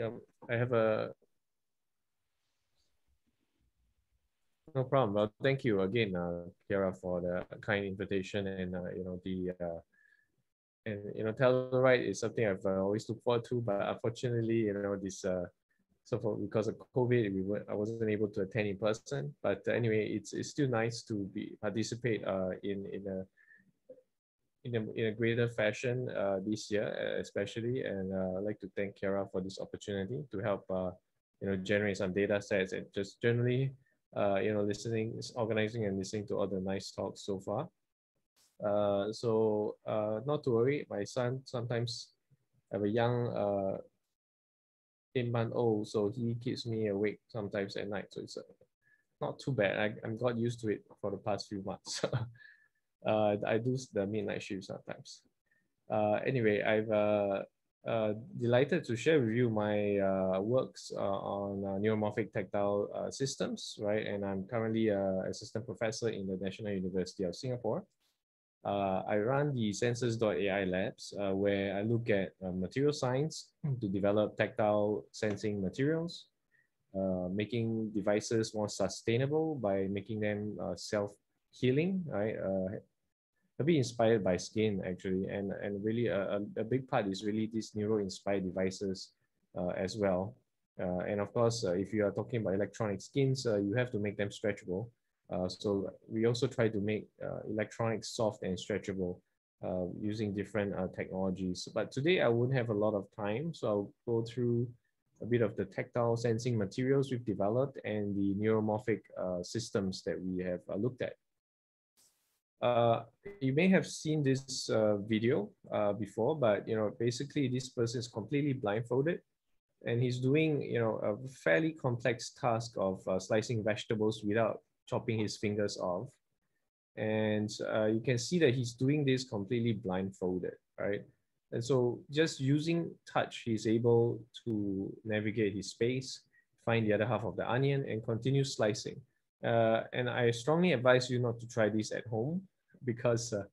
yeah, I have a no problem. Well, thank you again, uh, Chiara, for the kind invitation and uh, you know the uh, and you know Telluride is something I've uh, always looked forward to, but unfortunately, you know this uh, so for because of COVID, we were I wasn't able to attend in person. But anyway, it's it's still nice to be participate uh, in in a in a, in a greater fashion uh, this year, especially. And uh, I'd like to thank Kara for this opportunity to help, uh, you know, generate some data sets and just generally, uh, you know, listening, organizing and listening to all the nice talks so far. Uh, so uh, not to worry, my son sometimes have a young uh, eight month old, so he keeps me awake sometimes at night. So it's uh, not too bad. I, I'm got used to it for the past few months. uh, I do the midnight shift sometimes. Uh, anyway, I've uh, uh, delighted to share with you my uh, works uh, on uh, neuromorphic tactile uh, systems, right? And I'm currently an assistant professor in the National University of Singapore. Uh, I run the Sensors.ai labs, uh, where I look at uh, material science to develop tactile sensing materials, uh, making devices more sustainable by making them uh, self-healing, right? Uh, a bit inspired by skin actually, and, and really a, a big part is really these neuro-inspired devices as well. and of course, if you are talking about electronic skins, you have to make them stretchable. Uh, so we also try to make uh, electronics soft and stretchable uh, using different uh, technologies. But today I wouldn't have a lot of time, so I'll go through a bit of the tactile sensing materials we've developed and the neuromorphic uh, systems that we have uh, looked at. Uh, you may have seen this uh, video uh, before, but you know basically this person is completely blindfolded and he's doing you know a fairly complex task of slicing vegetables without chopping his fingers off. And uh, you can see that he's doing this completely blindfolded, right? And so just using touch, he's able to navigate his space, find the other half of the onion and continue slicing. Uh, and I strongly advise you not to try this at home because uh,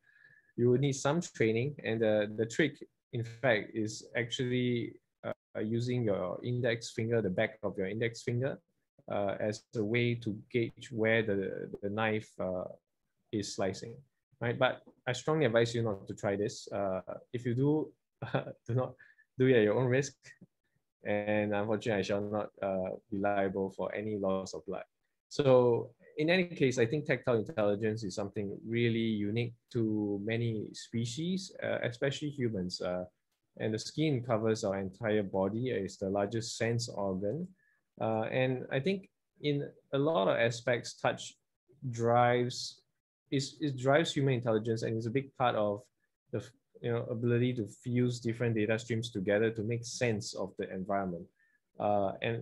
you will need some training. And uh, the trick, in fact, is actually uh, using your index finger, the back of your index finger, uh, as a way to gauge where the, the knife is slicing, right? But I strongly advise you not to try this. If you do, do not do it at your own risk. And unfortunately, I shall not be liable for any loss of blood. So in any case, I think tactile intelligence is something really unique to many species, uh, especially humans. Uh, and the skin covers our entire body. It's the largest sense organ. Uh, and I think in a lot of aspects, touch drives is it drives human intelligence and is a big part of the you know ability to fuse different data streams together to make sense of the environment. Uh, and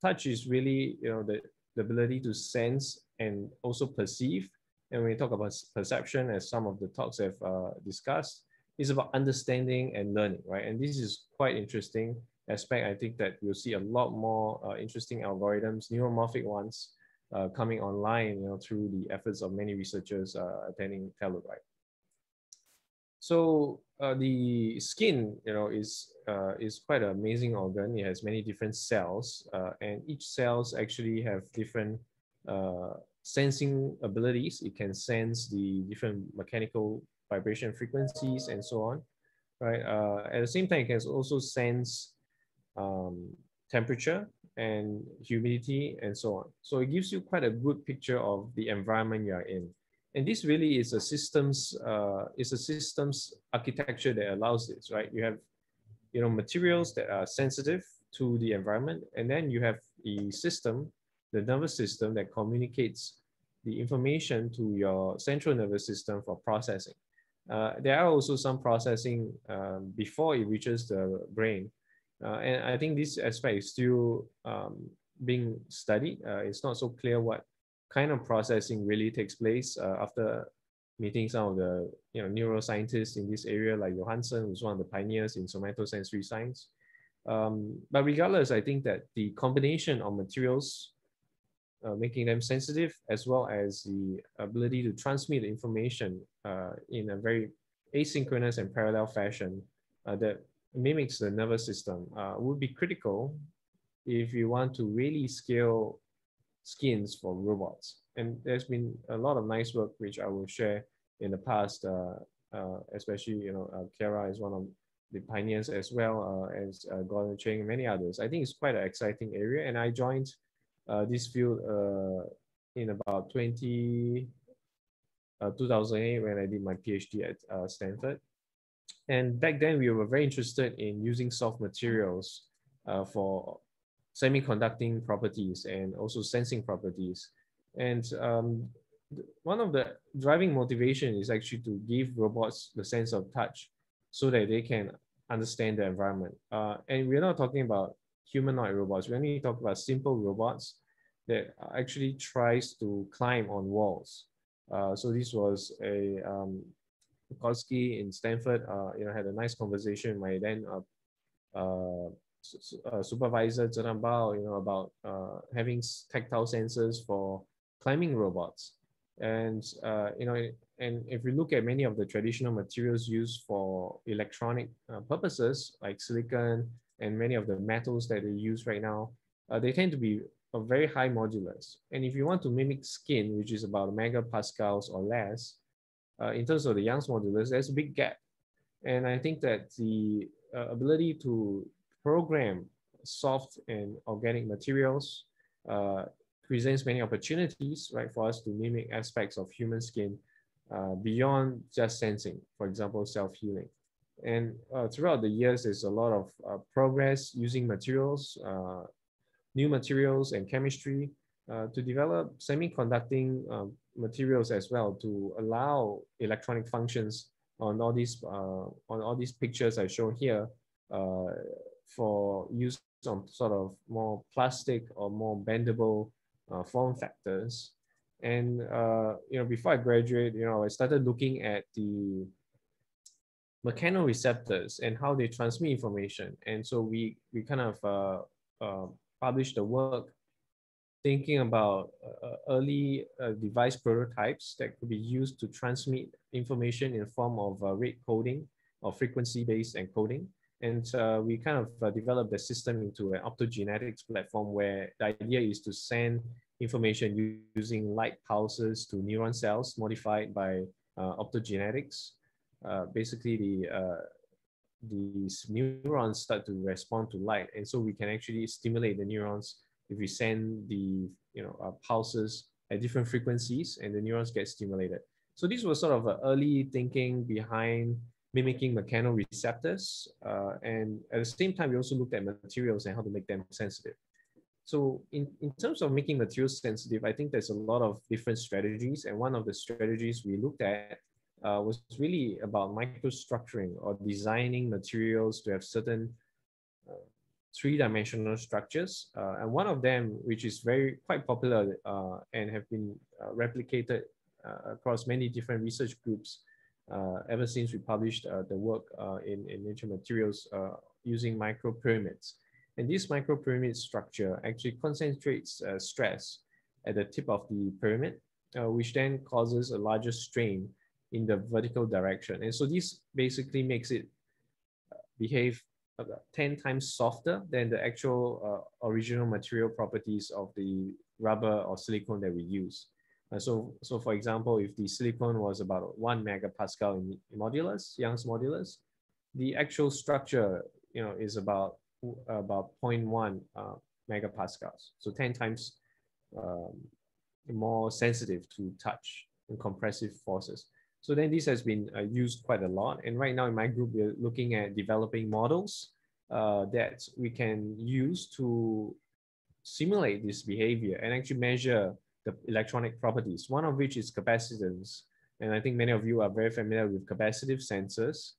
touch is really you know the, the ability to sense and also perceive. And when we talk about perception, as some of the talks have uh, discussed, is about understanding and learning, right? And this is quite interesting aspect, I think that you'll see a lot more uh, interesting algorithms, neuromorphic ones, uh, coming online, you know, through the efforts of many researchers uh, attending Telluride. So uh, the skin, you know, is uh, is quite an amazing organ. It has many different cells, uh, and each cells actually have different sensing abilities. It can sense the different mechanical vibration frequencies and so on, right? at the same time, it can also sense um, temperature and humidity and so on. So it gives you quite a good picture of the environment you are in. And this really is a systems, uh, is a systems architecture that allows this, right? You have, you know, materials that are sensitive to the environment, and then you have the system, the nervous system that communicates the information to your central nervous system for processing. Uh, there are also some processing um, before it reaches the brain, uh, and I think this aspect is still um, being studied. Uh, it's not so clear what kind of processing really takes place uh, after meeting some of the you know neuroscientists in this area, like Johansson, who's one of the pioneers in somatosensory science. Um, but regardless, I think that the combination of materials, uh, making them sensitive, as well as the ability to transmit information uh, in a very asynchronous and parallel fashion, uh, that mimics the nervous system uh, would be critical if you want to really scale skins for robots. And there's been a lot of nice work which I will share in the past, uh, uh, especially, you know, uh, Chiara is one of the pioneers as well uh, as uh, Gordon Cheng and many others. I think it's quite an exciting area. And I joined uh, this field uh, in about 20, uh, 2008 when I did my PhD at Stanford. And back then we were very interested in using soft materials uh, for semiconducting properties and also sensing properties. And um, one of the driving motivation is actually to give robots the sense of touch so that they can understand the environment. Uh, and we're not talking about humanoid robots. We only talk about simple robots that actually tries to climb on walls. Uh, so this was a um, in Stanford. Uh, you know, had a nice conversation with my then uh, uh, supervisor Zhenan. You know about uh, having tactile sensors for climbing robots, and uh, you know, and if we look at many of the traditional materials used for electronic uh, purposes, like silicon and many of the metals that they use right now, uh, they tend to be of very high modulus. And if you want to mimic skin, which is about megapascals or less, uh, in terms of the Young's modulus, there's a big gap. And I think that the uh, ability to program soft and organic materials uh, presents many opportunities, right, for us to mimic aspects of human skin uh, beyond just sensing, for example, self-healing. And uh, throughout the years, there's a lot of uh, progress using materials, uh, new materials and chemistry uh, to develop semiconducting materials as well to allow electronic functions on all these on all these pictures I show here for use on sort of more plastic or more bendable form factors and uh, you know, before I graduate, you know, I started looking at the mechanoreceptors and how they transmit information. And so we we kind of uh, uh, published the work thinking about uh, early uh, device prototypes that could be used to transmit information in the form of uh, rate coding or frequency-based encoding. And uh, we kind of uh, developed the system into an optogenetics platform where the idea is to send information using light pulses to neuron cells modified by uh, optogenetics. Uh, basically, the uh, these neurons start to respond to light, and so we can actually stimulate the neurons if we send the you know uh, pulses at different frequencies, and the neurons get stimulated. So this was sort of early thinking behind mimicking mechanoreceptors, uh, and at the same time, we also looked at materials and how to make them sensitive. So in, in terms of making materials sensitive, I think there's a lot of different strategies. And one of the strategies we looked at uh, was really about microstructuring or designing materials to have certain uh, three-dimensional structures. Uh, and one of them, which is very quite popular uh, and have been uh, replicated across many different research groups ever since we published the work in, in Nature Materials using micropyramids. And this micropyramid structure actually concentrates uh, stress at the tip of the pyramid, uh, which then causes a larger strain in the vertical direction. And so this basically makes it uh, behave 10 times softer than the actual uh, original material properties of the rubber or silicone that we use. Uh, so, so for example, if the silicon was about one megapascal in modulus, Young's modulus, the actual structure, you know, is about about 0.1 uh, megapascals, so 10 times um, more sensitive to touch and compressive forces. So then this has been uh, used quite a lot. And right now in my group, we're looking at developing models uh, that we can use to simulate this behavior and actually measure the electronic properties, one of which is capacitance. And I think many of you are very familiar with capacitive sensors.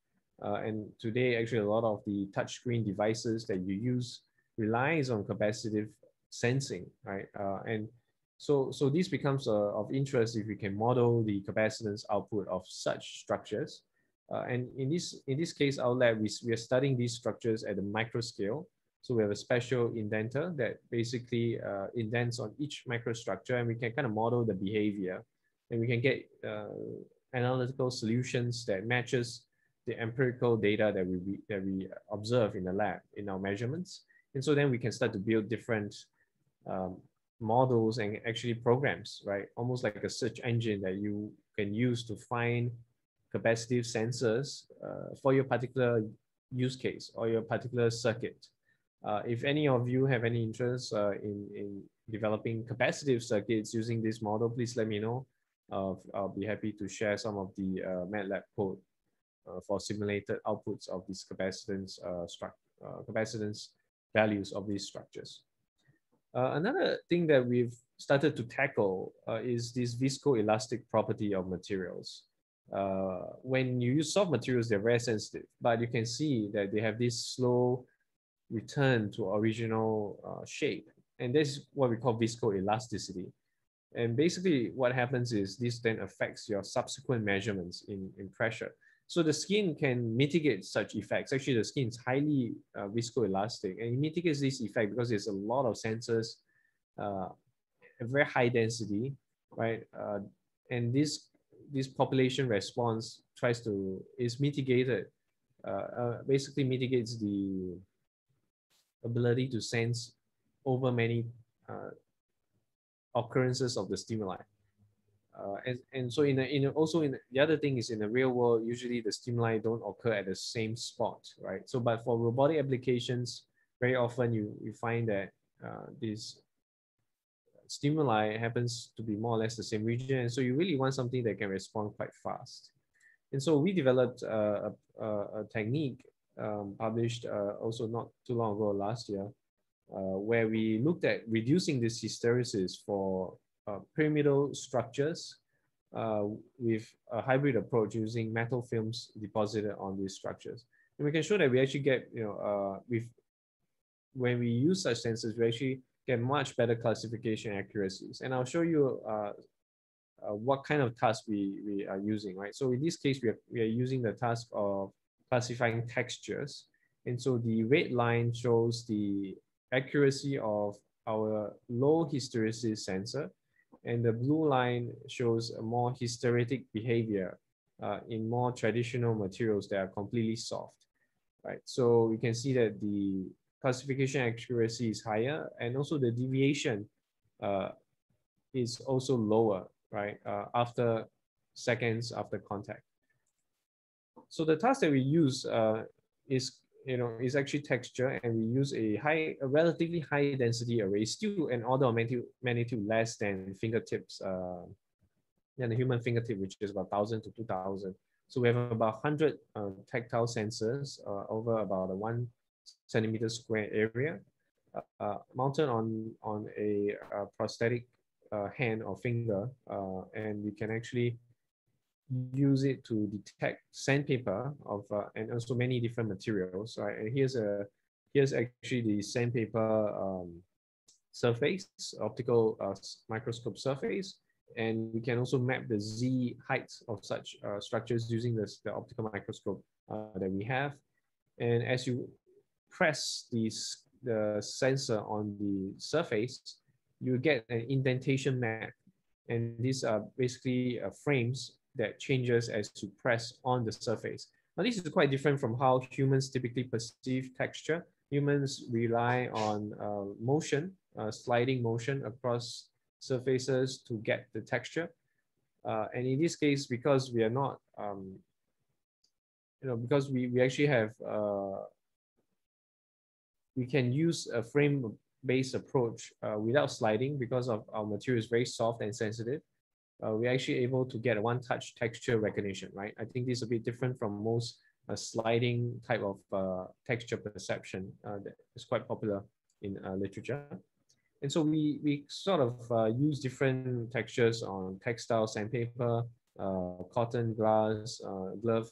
Uh, and today, actually, a lot of the touchscreen devices that you use relies on capacitive sensing, right? Uh, and so, so this becomes uh, of interest if we can model the capacitance output of such structures. Uh, and in this, in this case, our lab, we, we are studying these structures at the micro scale. So we have a special indenter that basically uh, indents on each microstructure and we can kind of model the behavior and we can get uh, analytical solutions that matches the empirical data that we that we observe in the lab in our measurements, and so then we can start to build different um, models and actually programs, right? Almost like a search engine that you can use to find capacitive sensors uh, for your particular use case or your particular circuit. Uh, if any of you have any interest uh, in, in developing capacitive circuits using this model, please let me know. Uh, I'll be happy to share some of the uh, MATLAB code uh, for simulated outputs of these capacitance, capacitance values of these structures. another thing that we've started to tackle is this viscoelastic property of materials when you use soft materials, they're very sensitive, but you can see that they have this slow return to original uh, shape. And this is what we call viscoelasticity. And basically what happens is this then affects your subsequent measurements in, in pressure. So the skin can mitigate such effects. Actually, the skin is highly uh, viscoelastic and it mitigates this effect because there's a lot of sensors, uh, a very high density, right? Uh, and this this population response tries to is mitigated uh, uh, basically mitigates the ability to sense over many uh, occurrences of the stimuli. Uh, and, and so in, a, in a, also in the other thing is in the real world, usually the stimuli don't occur at the same spot, right? So, but for robotic applications, very often you, you find that uh, stimuli happens to be more or less the same region. And so you really want something that can respond quite fast. And so we developed a, a, a technique um, published uh, also not too long ago last year, uh, where we looked at reducing this hysteresis for uh, pyramidal structures uh, with a hybrid approach using metal films deposited on these structures. And we can show that we actually get, you know, uh, with when we use such sensors, we actually get much better classification accuracies. And I'll show you uh, what kind of task we, we are using, right? So in this case, we are, we are using the task of classifying textures. And so the red line shows the accuracy of our low hysteresis sensor. And the blue line shows a more hysteretic behavior uh, in more traditional materials that are completely soft, right? So we can see that the classification accuracy is higher and also the deviation uh, is also lower, right? Uh, after seconds after contact. So the task that we use uh, is, you know, is actually texture and we use a high, a relatively high density array, still an order of magnitude, magnitude less than fingertips, uh, than the human fingertip, which is about 1,000 to 2,000. So we have about 100 uh, tactile sensors uh, over about a one centimeter square area, uh, uh, mounted on, on a, prosthetic hand or finger, and we can actually use it to detect sandpaper of uh, and also many different materials. Right, and here's a here's actually the sandpaper um, surface, optical uh, microscope surface, and we can also map the z height of such uh, structures using this the optical microscope uh, that we have. And as you press this, the sensor on the surface, you get an indentation map. And these are basically uh, frames that changes as you press on the surface. Now this is quite different from how humans typically perceive texture. Humans rely on uh, motion, uh, sliding motion across surfaces to get the texture. Uh, and in this case, because we are not, um, you know, because we, we actually have uh, we can use a frame-based approach uh, without sliding because of our material is very soft and sensitive. Uh, we're actually able to get a one-touch texture recognition, right? I think this is a bit different from most uh, sliding type of uh, texture perception uh, that is quite popular in uh, literature. And so we, we sort of use different textures on textile, sandpaper, cotton, glass, glove,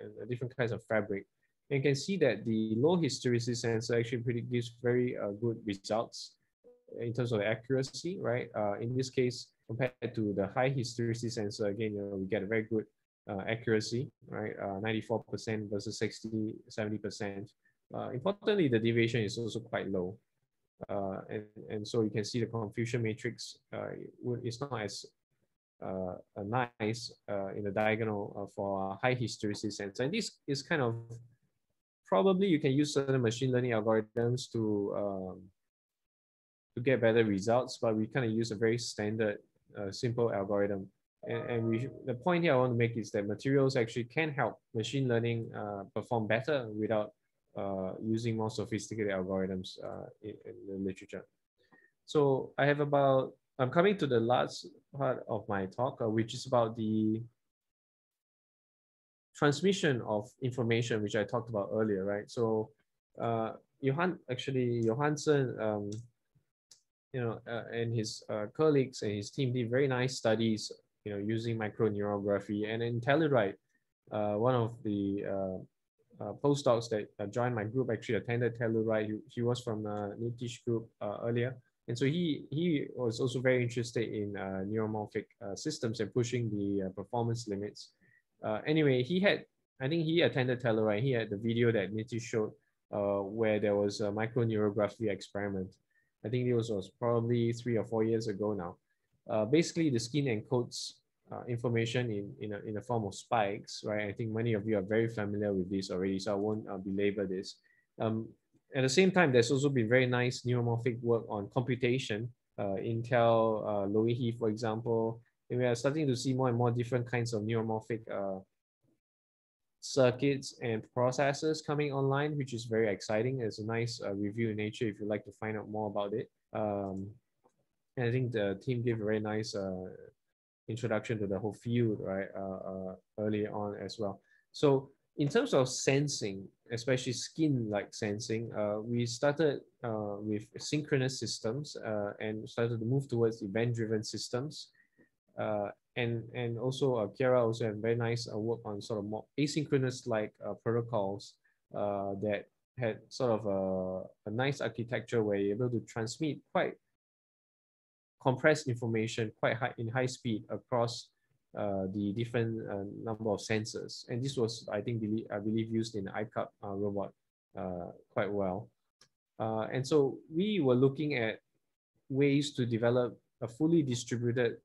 and different kinds of fabric and you can see that the low hysteresis sensor actually predicts very uh, good results in terms of accuracy, right? Uh, in this case, compared to the high hysteresis sensor, again, you know, we get a very good uh, accuracy, right? 94% uh, versus 60, 70%. Uh, importantly, the deviation is also quite low. Uh, and, and so you can see the confusion matrix uh, it's not as uh, nice in the diagonal for high hysteresis sensor. And this is kind of probably you can use certain machine learning algorithms to um, to get better results, but we kind of use a very standard, uh, simple algorithm. And, and we, the point here I want to make is that materials actually can help machine learning uh, perform better without uh, using more sophisticated algorithms uh, in, in, the literature. So I have about, I'm coming to the last part of my talk, uh, which is about the transmission of information, which I talked about earlier, right? So uh, Johan, actually Johansson, um, you know, uh, and his uh, colleagues and his team did very nice studies, you know, using microneurography. And in Telluride, uh, one of the uh, uh, postdocs that uh, joined my group actually attended Telluride. He, he was from uh, Nitish group earlier. And so he, he was also very interested in neuromorphic systems and pushing the performance limits. anyway, he had, I think he attended Telluride. He had the video that Nitish showed where there was a microneurography experiment I think it was, was probably three or four years ago now. Uh, basically, the skin encodes uh, information in, in, a, in the form of spikes, right? I think many of you are very familiar with this already, so I won't uh, belabor this. Um, at the same time, there's also been very nice neuromorphic work on computation. Uh, Intel, uh, Loihi, for example, and we are starting to see more and more different kinds of neuromorphic uh, circuits and processes coming online, which is very exciting. It's a nice uh, review in Nature if you'd like to find out more about it. Um, and I think the team gave a very nice uh, introduction to the whole field, right, uh, uh early on as well. So in terms of sensing, especially skin-like sensing, uh, we started uh, with synchronous systems and started to move towards event-driven systems. Uh, and and also uh, Chiara also had very nice uh, work on sort of more asynchronous like uh, protocols uh, that had sort of a, a nice architecture where you're able to transmit quite compressed information quite high in high speed across uh, the different uh, number of sensors. And this was, I think, believe, I believe used in the uh, robot uh, quite well. Uh, and so we were looking at ways to develop a fully distributed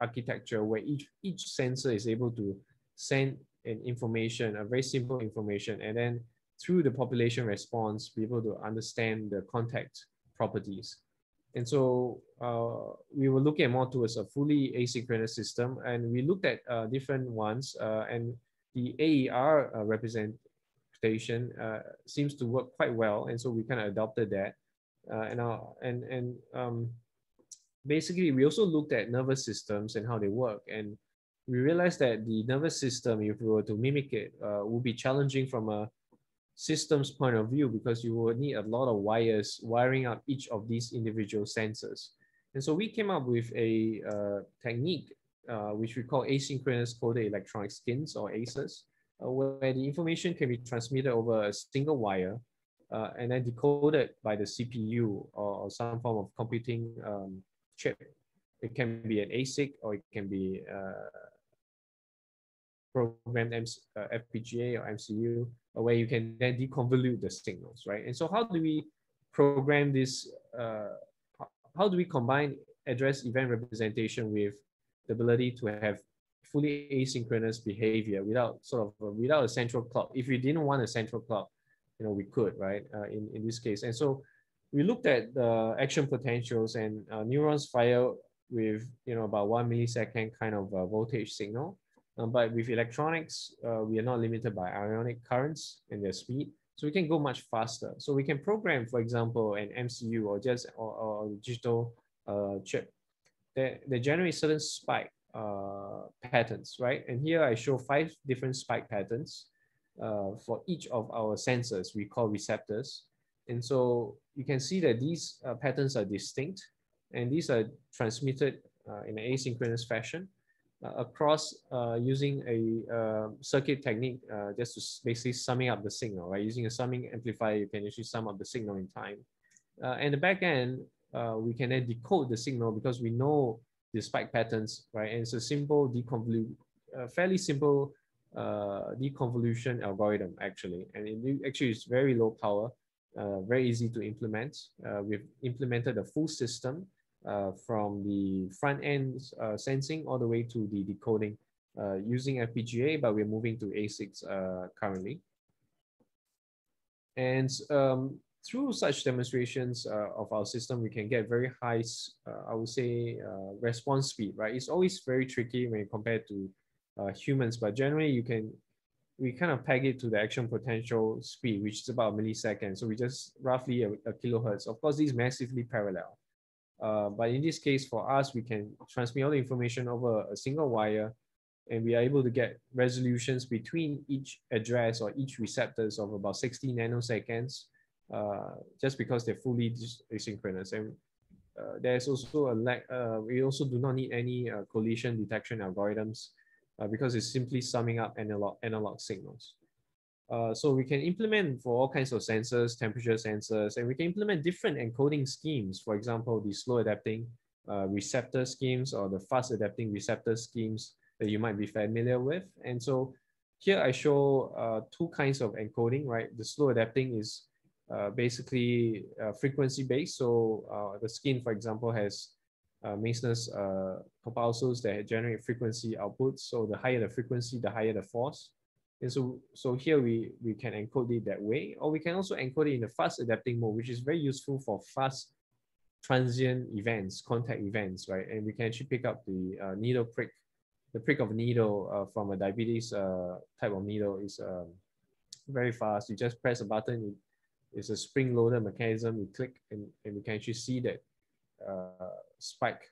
architecture where each, each sensor is able to send an information, a very simple information, and then through the population response, be able to understand the contact properties. And so uh, we were looking more towards a fully asynchronous system, and we looked at uh, different ones, uh, and the AER uh, representation uh, seems to work quite well, and so we kind of adopted that. Uh, and, our, and, and um, basically, we also looked at nervous systems and how they work. And we realized that the nervous system, if we were to mimic it, uh, would be challenging from a systems point of view because you would need a lot of wires wiring up each of these individual sensors. And so we came up with a uh, technique uh, which we call asynchronous coded electronic skins or ACEs, uh, where the information can be transmitted over a single wire uh, and then decoded by the CPU or, some form of computing um, chip. It can be an ASIC or it can be uh, programmed MC, uh, FPGA or MCU, uh, where you can then deconvolute the signals, right? And so how do we program this? Uh, how do we combine address event representation with the ability to have fully asynchronous behavior without sort of uh, without a central clock? If we didn't want a central clock, you know, we could, right? Uh, in in this case, and so we looked at the action potentials and uh, neurons fire with you know about one millisecond kind of uh, voltage signal. Um, but with electronics, uh, we are not limited by ionic currents and their speed. So we can go much faster. So we can program, for example, an MCU or just or, digital uh, chip that, that generates certain spike uh, patterns, right? And here I show five different spike patterns uh, for each of our sensors we call receptors. And so you can see that these uh, patterns are distinct and these are transmitted uh, in an asynchronous fashion uh, across uh, using a uh, circuit technique uh, just to basically summing up the signal, right? Using a summing amplifier, you can actually sum up the signal in time. and the back end, we can then decode the signal because we know the spike patterns, right? And it's a simple deconvolute, fairly simple deconvolution algorithm actually. And it actually is very low power uh, very easy to implement. Uh, we've implemented a full system uh, from the front end uh, sensing all the way to the decoding uh, using FPGA, but we're moving to ASICs currently. And um, through such demonstrations of our system, we can get very high, I would say, response speed, right? It's always very tricky when compared compare to humans, but generally you can we kind of peg it to the action potential speed, which is about a millisecond. So we just roughly a, a kilohertz. Of course, these massively parallel. Uh, but in this case, for us, we can transmit all the information over a single wire, and we are able to get resolutions between each address or each receptors of about 60 nanoseconds, uh, just because they're fully asynchronous. And uh, there's also a lack, uh, we also do not need any uh, collision detection algorithms uh, because it's simply summing up analog, analog signals. Uh, so we can implement for all kinds of sensors, temperature sensors, and we can implement different encoding schemes. For example, the slow adapting uh, receptor schemes or the fast adapting receptor schemes that you might be familiar with. And so here I show uh, two kinds of encoding, right? The slow adapting is uh, basically uh, frequency based. So the skin, for example, has uh, Meissner's uh, corpuscles that generate frequency outputs. So the higher the frequency, the higher the force. And so, so here we, we can encode it that way, or we can also encode it in the fast adapting mode, which is very useful for fast transient events, contact events, right? And we can actually pick up the uh, needle prick, the prick of needle uh, from a diabetes uh, type of needle is um, very fast. You just press a button, it's a spring-loaded mechanism, you click and, and we can actually see that uh, spike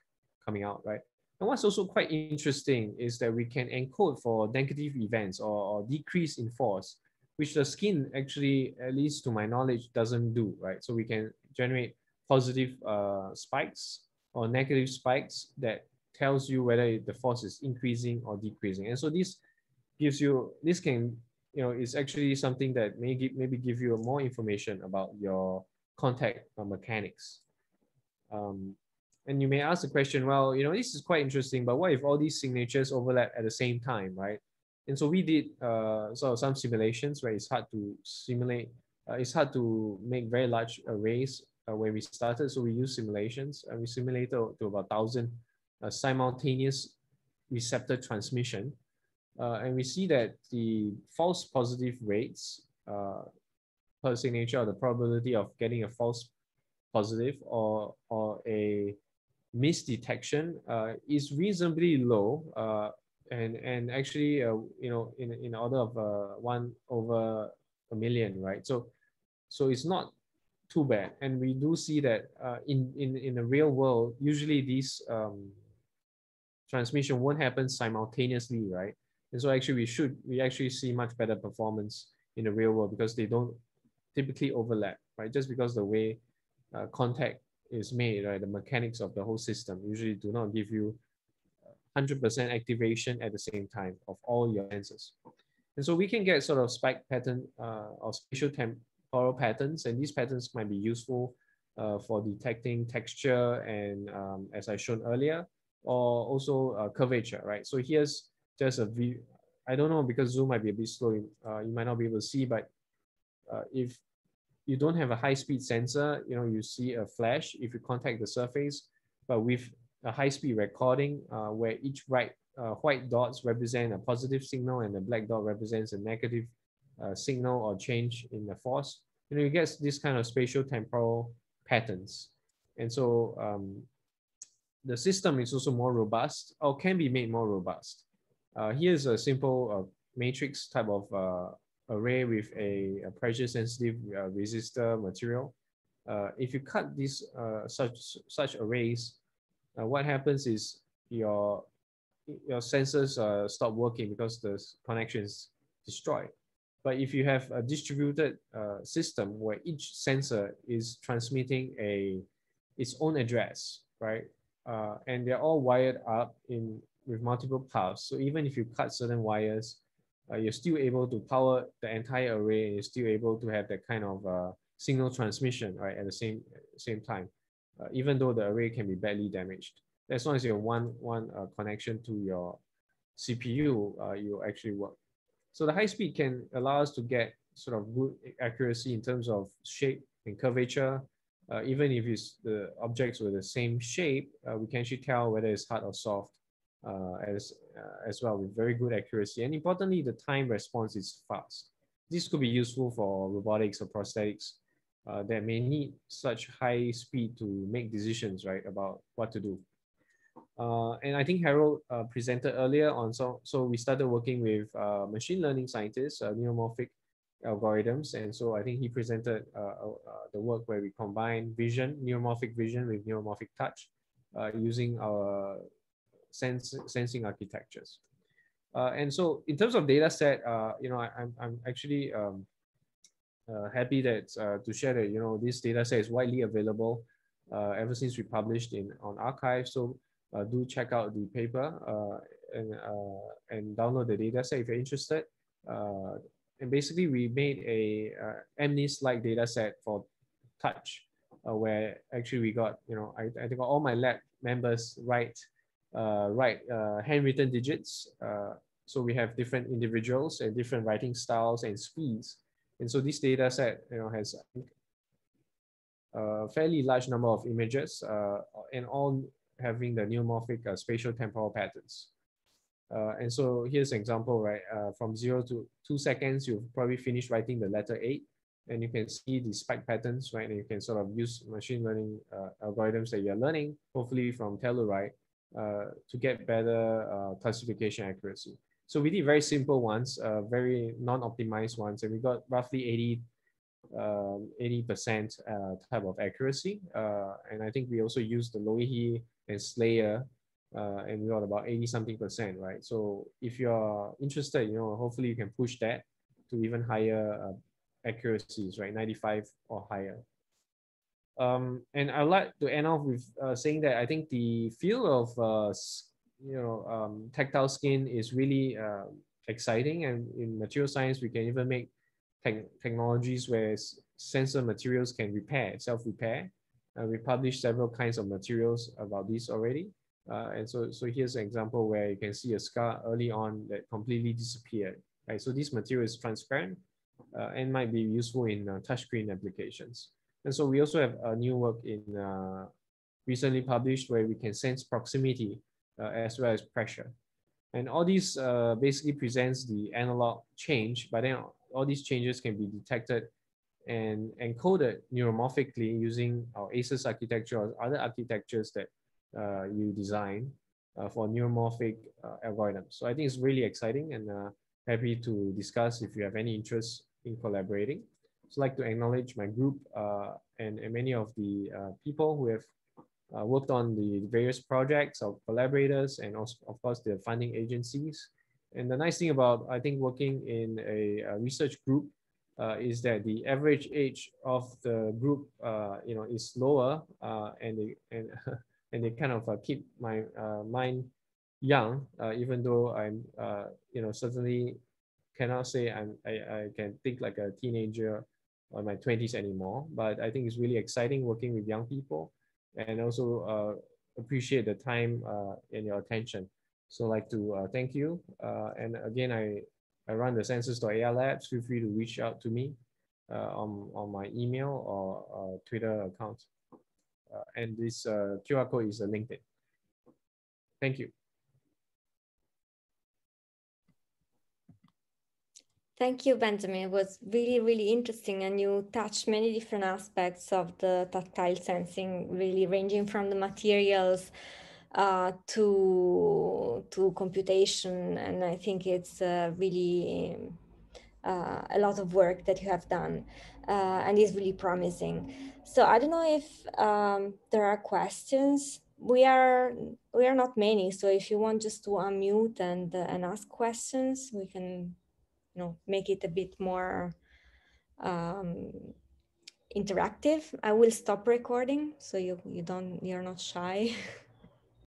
coming out, right? And what's also quite interesting is that we can encode for negative events or, or decrease in force, which the skin actually, at least to my knowledge, doesn't do, right? So we can generate positive uh, spikes or negative spikes that tells you whether the force is increasing or decreasing. And so this gives you, this can, you know, is actually something that may give, maybe give you more information about your contact mechanics. Um, and you may ask the question, well, you know, this is quite interesting, but what if all these signatures overlap at the same time, right? And so we did uh, sort of some simulations where it's hard to simulate, uh, it's hard to make very large arrays uh, when we started. So we use simulations and we simulated to about 1,000 uh, simultaneous receptor transmission. Uh, and we see that the false positive rates uh, per signature or the probability of getting a false positive or, or a misdetection uh, is reasonably low uh, and, and actually, uh, you know, in, in order of uh, one over a million, right? So, so it's not too bad. And we do see that uh, in, in, in the real world, usually these um, transmission won't happen simultaneously, right? And so actually we should, we actually see much better performance in the real world because they don't typically overlap, right? Just because the way uh, contact is made, right, the mechanics of the whole system usually do not give you 100% activation at the same time of all your sensors. And so we can get sort of spike pattern uh, or spatial temporal patterns, and these patterns might be useful uh, for detecting texture and um, as I shown earlier, or also uh, curvature, right? So here's just a view. I don't know because Zoom might be a bit slow. Uh, you might not be able to see, but uh, if you don't have a high speed sensor, you know, you see a flash if you contact the surface, but with a high speed recording uh, where each right uh, white dots represent a positive signal and the black dot represents a negative uh, signal or change in the force, you know, you get this kind of spatial temporal patterns. And so um, the system is also more robust or can be made more robust. Uh, here's a simple uh, matrix type of uh, array with a, a pressure sensitive uh, resistor material. Uh, if you cut these uh, such such arrays, uh, what happens is your your sensors uh, stop working because the connection is destroyed. But if you have a distributed uh, system where each sensor is transmitting a its own address, right? and they're all wired up in with multiple paths. So even if you cut certain wires, uh, you're still able to power the entire array and you're still able to have that kind of uh, signal transmission right at the same same time, uh, even though the array can be badly damaged. As long as you have one one uh, connection to your CPU, uh, you actually work. So the high speed can allow us to get sort of good accuracy in terms of shape and curvature, uh, even if it's the objects were the same shape, we can actually tell whether it's hard or soft as, uh, as well with very good accuracy. And importantly, the time response is fast. This could be useful for robotics or prosthetics uh, that may need such high speed to make decisions, right, about what to do. Uh, and I think Harold presented earlier on, so, so we started working with machine learning scientists, neuromorphic algorithms. And so I think he presented uh, uh, the work where we combine vision, neuromorphic vision with neuromorphic touch uh, using our sense, sensing architectures. Uh, and so in terms of data set, uh, you know, I, am I'm, I'm actually um, uh, happy that to share that, you know, this data set is widely available ever since we published in on arXiv. So do check out the paper and, and download the data set if you're interested. Uh, and basically we made a uh, MNIST-like data set for touch, uh, where actually we got, you know, I, I think all my lab members write, uh, write uh, handwritten digits. Uh, so we have different individuals and different writing styles and speeds. And so this data set, you know, has a fairly large number of images uh, and all having the neuromorphic uh, spatial temporal patterns. Uh, and so here's an example, right? From zero to two seconds, you've probably finished writing the letter eight, and you can see the spike patterns, right? And you can sort of use machine learning algorithms that you're learning, hopefully from Telluride, uh, to get better uh, classification accuracy. So we did very simple ones, uh, very non-optimized ones, and we got roughly 80 um, 80% um, type of accuracy. and I think we also used the Loihi and Slayer uh, and we got about 80 something percent, right? So if you're interested, you know, hopefully you can push that to even higher uh, accuracies, right? 95 or higher. Um, and I'd like to end off with uh, saying that I think the field of, uh, you know, um, tactile skin is really uh, exciting. And in material science, we can even make te technologies where sensor materials can repair, self-repair. Uh, we published several kinds of materials about this already. Uh, and so, so here's an example where you can see a scar early on that completely disappeared. Right? So this material is transparent uh, and might be useful in touchscreen applications. And so we also have a new work in uh, recently published where we can sense proximity uh, as well as pressure. And all these uh, basically presents the analog change, but then all these changes can be detected and encoded neuromorphically using our ACES architecture or other architectures that uh, you design uh, for neuromorphic uh, algorithms. So I think it's really exciting and happy to discuss if you have any interest in collaborating. I'd like to acknowledge my group and, and, many of the people who have uh, worked on the various projects of collaborators and also, of course, the funding agencies. And the nice thing about, I think, working in a, a research group uh, is that the average age of the group, uh, you know, is lower and, they, and and they kind of uh, keep my uh, mind young, uh, even though I'm, uh, you know, certainly cannot say I'm, I, I can think like a teenager or my 20s anymore. But I think it's really exciting working with young people and also uh, appreciate the time uh, and your attention. So I'd like to uh, thank you. Uh, and again, I, I run the Sensors.ai labs. Feel free to reach out to me uh, on, on my email or Twitter account. Uh, and this QR code is a LinkedIn. Thank you. Thank you, Benjamin. It was really, really interesting, and you touched many different aspects of the tactile sensing, really ranging from the materials uh, to to computation. And I think it's uh, really uh, a lot of work that you have done, uh, and is really promising. So I don't know if um, there are questions. We are we are not many, so if you want just to unmute and uh, and ask questions, we can, you know, make it a bit more um, interactive. I will stop recording, so you you don't you're not shy.